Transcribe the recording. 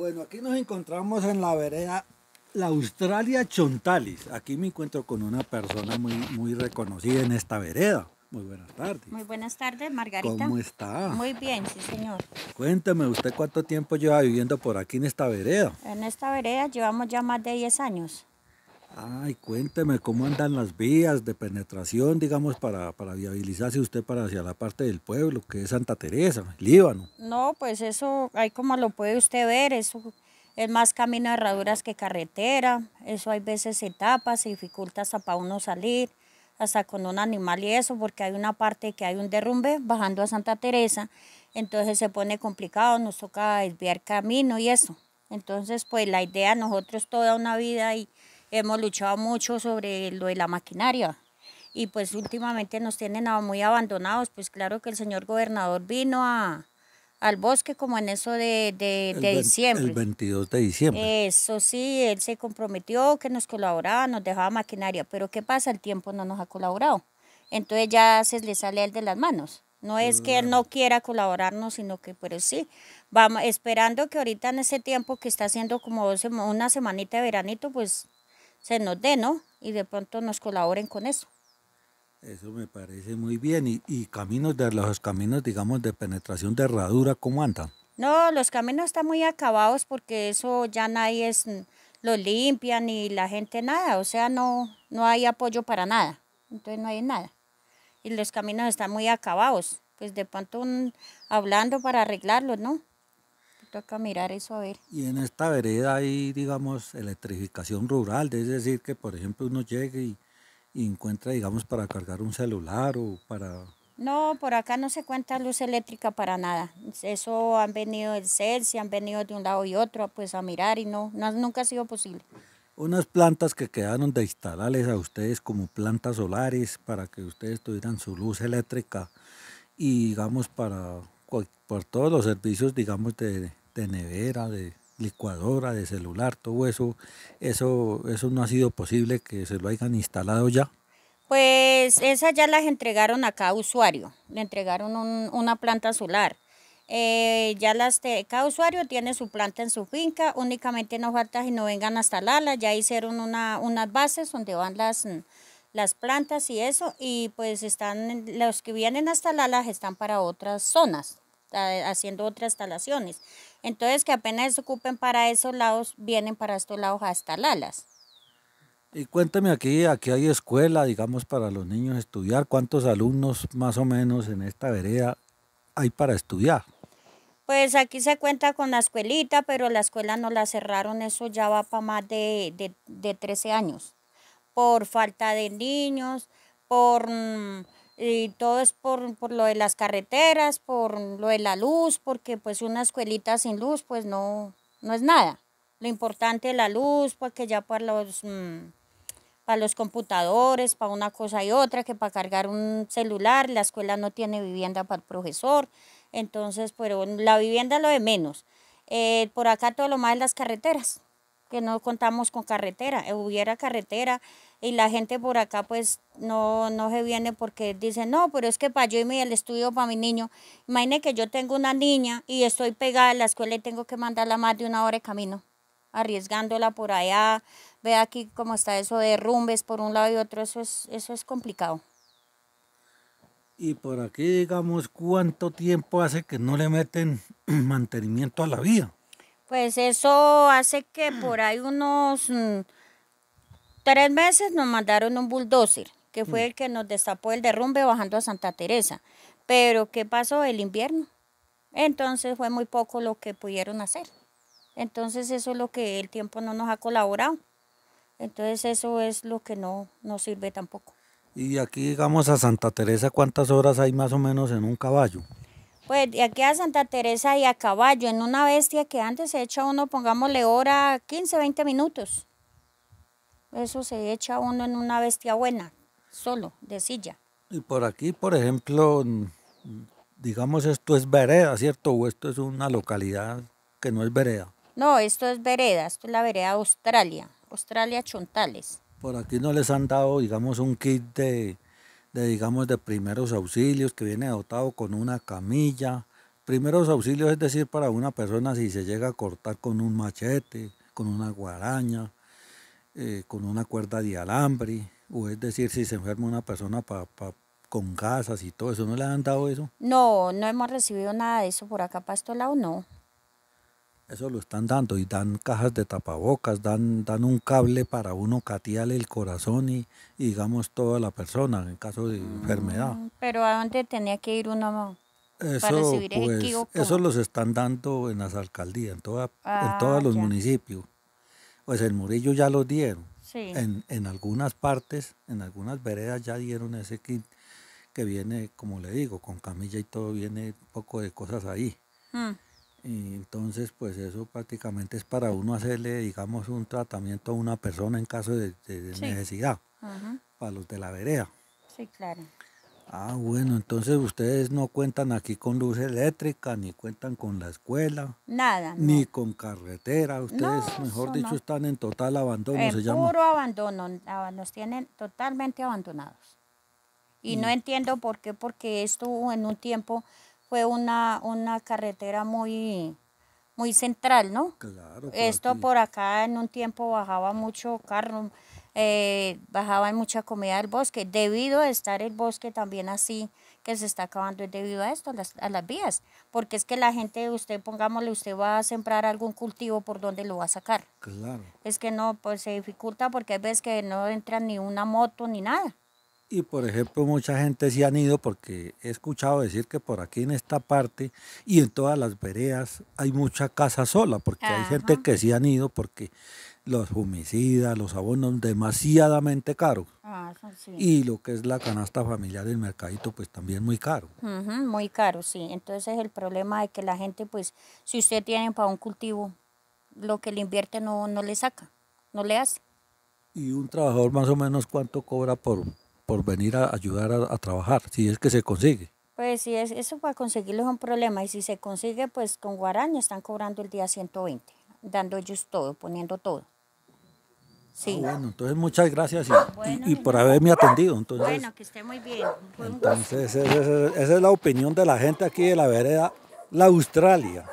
Bueno, aquí nos encontramos en la vereda La Australia Chontalis. Aquí me encuentro con una persona muy, muy reconocida en esta vereda. Muy buenas tardes. Muy buenas tardes, Margarita. ¿Cómo está? Muy bien, sí, señor. Cuénteme, ¿usted cuánto tiempo lleva viviendo por aquí en esta vereda? En esta vereda llevamos ya más de 10 años. Ay, cuénteme cómo andan las vías de penetración, digamos, para, para viabilizarse usted para hacia la parte del pueblo, que es Santa Teresa, Líbano. No, pues eso, ahí como lo puede usted ver, eso es más camino de herraduras que carretera, eso hay veces se tapa, se dificulta hasta para uno salir, hasta con un animal y eso, porque hay una parte que hay un derrumbe bajando a Santa Teresa, entonces se pone complicado, nos toca desviar camino y eso. Entonces, pues la idea, nosotros toda una vida y hemos luchado mucho sobre lo de la maquinaria y pues últimamente nos tienen muy abandonados, pues claro que el señor gobernador vino a, al bosque como en eso de, de, de diciembre. El 22 de diciembre. Eso sí, él se comprometió que nos colaboraba, nos dejaba maquinaria, pero ¿qué pasa? El tiempo no nos ha colaborado. Entonces ya se le sale él de las manos. No es que él no quiera colaborarnos, sino que, pero sí, vamos esperando que ahorita en ese tiempo que está haciendo como una semanita de veranito, pues se nos dé, ¿no? Y de pronto nos colaboren con eso. Eso me parece muy bien. ¿Y, y caminos de los caminos, digamos, de penetración de herradura, cómo andan? No, los caminos están muy acabados porque eso ya nadie es, lo limpia ni la gente nada. O sea, no, no hay apoyo para nada. Entonces no hay nada. Y los caminos están muy acabados. Pues de pronto hablando para arreglarlos, ¿no? Toca mirar eso a ver. Y en esta vereda hay, digamos, electrificación rural, es decir, que por ejemplo uno llegue y, encuentra, digamos, para cargar un celular o para... No, por acá no se cuenta luz eléctrica para nada. Eso han venido del CEL, se han venido de un lado y otro pues a mirar y no, no nunca ha sido posible. Unas plantas que quedaron de instalarles a ustedes como plantas solares para que ustedes tuvieran su luz eléctrica y digamos para por todos los servicios digamos de, de nevera, de licuadora, de celular, todo eso, eso, eso no ha sido posible que se lo hayan instalado ya. Pues esas ya las entregaron a cada usuario, le entregaron una planta solar. Eh, ya las cada usuario tiene su planta en su finca, únicamente no falta si no vengan a instalarla, ya hicieron una, unas bases donde van las, las plantas y eso, y pues están, los que vienen a instalarlas están para otras zonas, haciendo otras instalaciones. Entonces que apenas se ocupen para esos lados, vienen para estos lados hasta Lalas. Y cuénteme aquí, aquí hay escuela, digamos, para los niños estudiar. ¿Cuántos alumnos más o menos en esta vereda hay para estudiar? Pues aquí se cuenta con la escuelita, pero la escuela no la cerraron, eso ya va para más de, de, de 13 años. Por falta de niños, por mm, y todo es por, por, lo de las carreteras, por lo de la luz, porque pues una escuelita sin luz pues no, no es nada. Lo importante es la luz, porque ya para los, mm, para los computadores, para una cosa y otra, que para cargar un celular, la escuela no tiene vivienda para el profesor, entonces, pero la vivienda lo de menos. Eh, por acá todo lo más es las carreteras, que no contamos con carretera, hubiera carretera, y la gente por acá pues no, no se viene porque dicen, no, pero es que para yo irme al estudio para mi niño, imagine que yo tengo una niña y estoy pegada en la escuela y tengo que mandarla más de una hora de camino, arriesgándola por allá, ve aquí cómo está eso de rumbes por un lado y otro, eso es, eso es complicado. Y por aquí, digamos, ¿cuánto tiempo hace que no le meten mantenimiento a la vía? Pues eso hace que por ahí unos... Mm, tres meses nos mandaron un bulldozer, que fue mm. el que nos destapó el derrumbe bajando a Santa Teresa. Pero ¿qué pasó? El invierno. Entonces fue muy poco lo que pudieron hacer. Entonces eso es lo que el tiempo no nos ha colaborado. Entonces eso es lo que no nos sirve tampoco. Y aquí, digamos, a Santa Teresa, ¿cuántas horas hay más o menos en un caballo? Pues de aquí a Santa Teresa y a caballo, en una bestia que antes se echa uno, pongámosle hora 15, 20 minutos. Eso se echa uno en una bestia buena, solo, de silla. Y por aquí, por ejemplo, digamos esto es vereda, ¿cierto? O esto es una localidad que no es vereda. No, esto es vereda, esto es la vereda Australia, Australia Chontales. Por aquí no les han dado, digamos, un kit de, de digamos, de primeros auxilios que viene dotado con una camilla, primeros auxilios es decir, para una persona si se llega a cortar con un machete, con una guaraña, eh, con una cuerda de alambre, o es decir, si se enferma una persona con gasas y todo eso, ¿no le han dado eso? No, no hemos recibido nada de eso por acá para este lado, no. Eso lo están dando y dan cajas de tapabocas, dan, dan un cable para uno catearle el corazón y, digamos toda la persona en caso de enfermedad. Mm, pero ¿a dónde tenía que ir uno eso, para recibir pues, Eso los están dando en las alcaldías, en, toda, en ah, todos los municipios. Pues el Murillo ya lo dieron. En, en algunas partes, en algunas veredas ya dieron ese kit que viene, como le digo, con camilla y todo, viene un poco de cosas ahí. Mm. Y entonces, pues eso prácticamente es para uno hacerle, digamos, un tratamiento a una persona en caso de, necesidad, para los de la vereda. Sí, claro. Ah, bueno, entonces ustedes no cuentan aquí con luz eléctrica, ni cuentan con la escuela. Nada. Ni con carretera. Ustedes, mejor dicho, están en total abandono. En puro abandono. Nos tienen totalmente abandonados. Y no entiendo por qué, porque esto en un tiempo fue una, una carretera muy, muy central, ¿no? Claro. Esto por acá en un tiempo bajaba mucho carro, eh, bajaba mucha comida del bosque, debido a estar el bosque también así, que se está acabando es debido a esto, a las, a las vías, porque es que la gente, usted pongámosle, usted va a sembrar algún cultivo, ¿por dónde lo va a sacar? Claro. Es que no, pues se dificulta porque hay veces que no entra ni una moto ni nada. Y por ejemplo, mucha gente se han ido porque he escuchado decir que por aquí en esta parte y en todas las veredas hay mucha casa sola, porque hay gente que se han ido porque los homicidas, los abonos demasiadamente caros. Ah, y lo que es la canasta familiar del mercadito, pues también muy caro. muy caro, sí. Entonces el problema de que la gente, pues, si usted tiene para un cultivo, lo que le invierte no, no le saca, no le hace. ¿Y un trabajador más o menos cuánto cobra por, por venir a ayudar a, trabajar, si es que se consigue. Pues sí, es, eso para conseguirlo es un problema. Y si se consigue, pues con Guaraña están cobrando el día 120, dando ellos todo, poniendo todo. Sí. Ah, bueno, entonces muchas gracias y, por haberme atendido. Entonces, bueno, que esté muy bien. entonces, esa, esa es la opinión de la gente aquí de la vereda, la Australia.